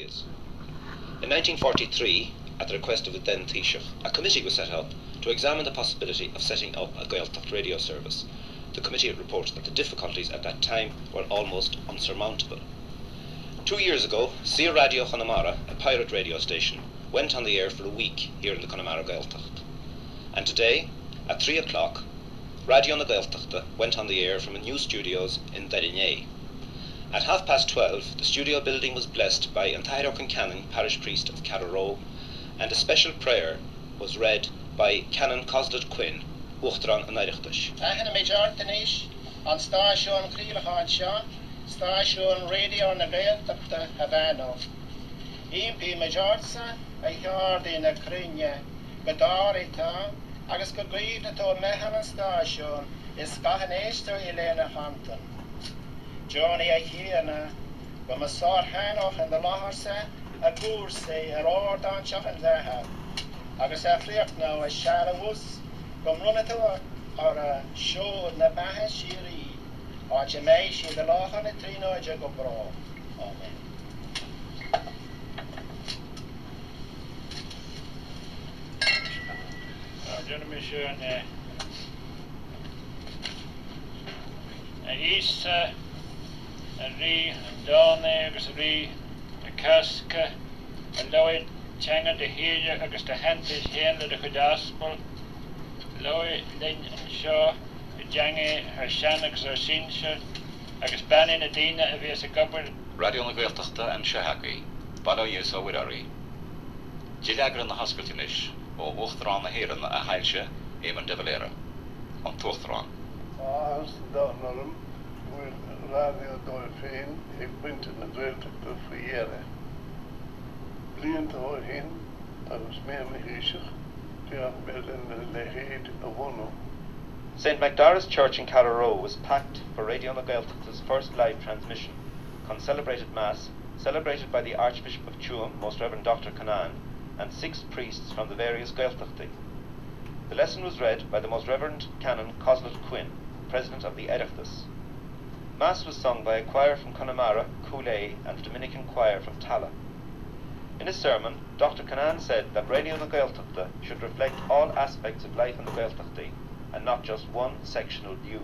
In 1943, at the request of the then Taoiseach, a committee was set up to examine the possibility of setting up a Gaeltacht radio service. The committee reports that the difficulties at that time were almost unsurmountable. Two years ago, Saor Radio Connemara, a pirate radio station, went on the air for a week here in the Connemara Gaeltacht. And today, at three o'clock, Radio na Gaeltachta went on the air from a new studios in Derrinay. At half past twelve, the studio building was blessed by Antairocan Canon, parish priest of Carna, and a special prayer was read by Canon Cosslett Quinn, Uchtran an Eirichtas. Ahan mé jartanis an stáisiún chrílaáin seo, stáisiún radio on the Vale na réalteachta Havano. Ímpi me jarsa a cheardaí na crinne godáirítá agus go gríomh nató mechan an stáisiún is gahan éisteir i léna hantan. journey hierna. Wa ma sar han och en lahar sa a gur se a ror dan chafen there ha. Agus a flirt now a shara was gom runna to ar a show na baha shiri. Ar che mei shi da lahar ne trino ja go bra. Amen. Gentlemen, sure, and uh, and he's uh, a ri an dáné agus ri a caske a loid tenge de héide agus de hen is héle de gedaspel looi lin an seo gejangé haar sennegus ar sinse agus ben in a déine a wees a gopper radioonveeltigte en sehaki Bal je sa wiari Jilegre na haskultinis ó ochtraan na heren a heilse éman devalere an tochtraan. Ah, bhfuil radio dóir féin ag buinte na dréilteachta fahéire. Blianta ó hin agus mé na híiseach deach bellin na lehéad a bhhanú. St. Macdara's Church in Carna was packed for Radio na first live transmission, concelebrated Mass, celebrated by the Archbishop of Tuam, Most Reverend Dr. Cunnane, and six priests from the various Gaeltachti. The lesson was read by the Most Reverend Canon Cosslett Quinn, President of the Oireachtas. Mass was sung by a choir from Connemara, Coolea, and a Dominican choir from Tallaght. In his sermon, Dr. Cunnane said that Radio na Gaeltachta should reflect all aspects of life in the Gaeltachti, and not just one sectional view.